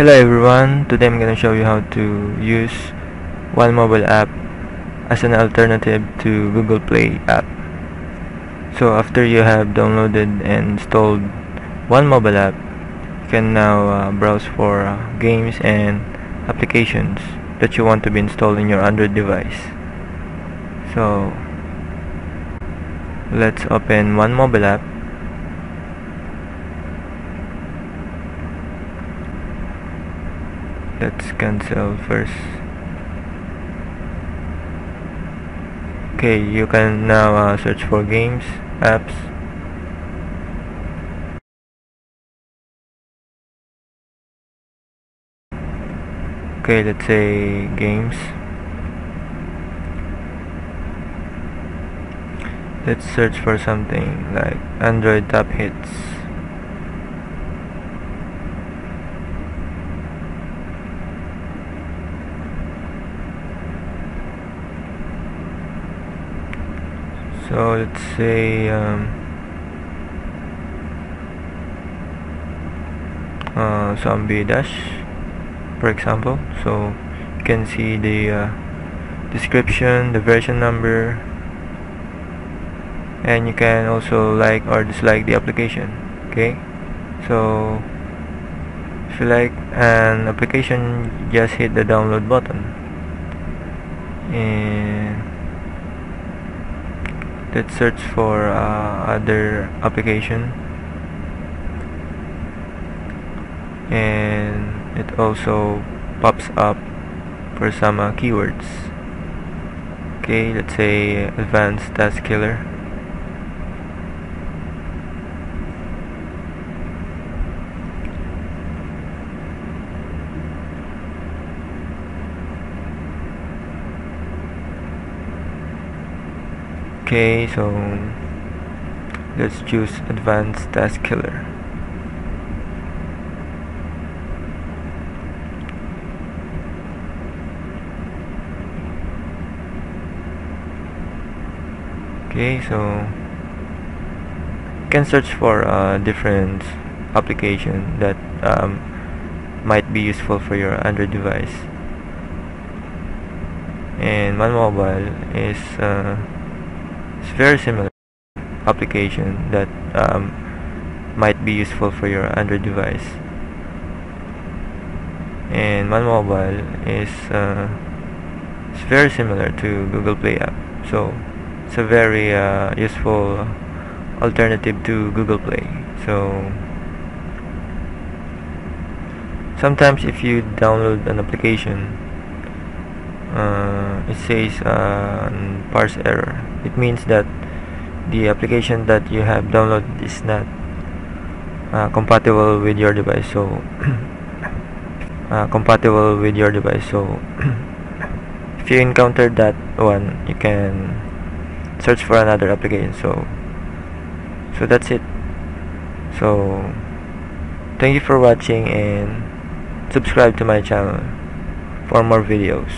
Hello everyone, today I'm gonna show you how to use one mobile app as an alternative to Google Play app. So after you have downloaded and installed one mobile app, you can now uh, browse for uh, games and applications that you want to be installed in your Android device. So let's open one mobile app let's cancel first. Okay you can now uh, search for games apps. Okay let's say games. Let's search for something like android top hits so let's say um, uh, zombie dash for example. So you can see the uh, description the version number and you can also like or dislike the application okay? So if you like an application just hit the download button. And let's search for uh, other application. And it also pops up for some uh, keywords. Okay let's say advanced task killer okay so let's choose advanced task killer. Okay so you can search for uh, different application that um, might be useful for your Android device. And one mobile is uh, it's very similar application that um, might be useful for your Android device. And my mobile is uh, it's very similar to Google Play app. So it's a very uh, useful alternative to Google Play. So sometimes if you download an application it says uh, parse error. It means that the application that you have downloaded is not uh, compatible with your device so uh, compatible with your device so if you encounter that one you can search for another application so so that's it. So thank you for watching and subscribe to my channel for more videos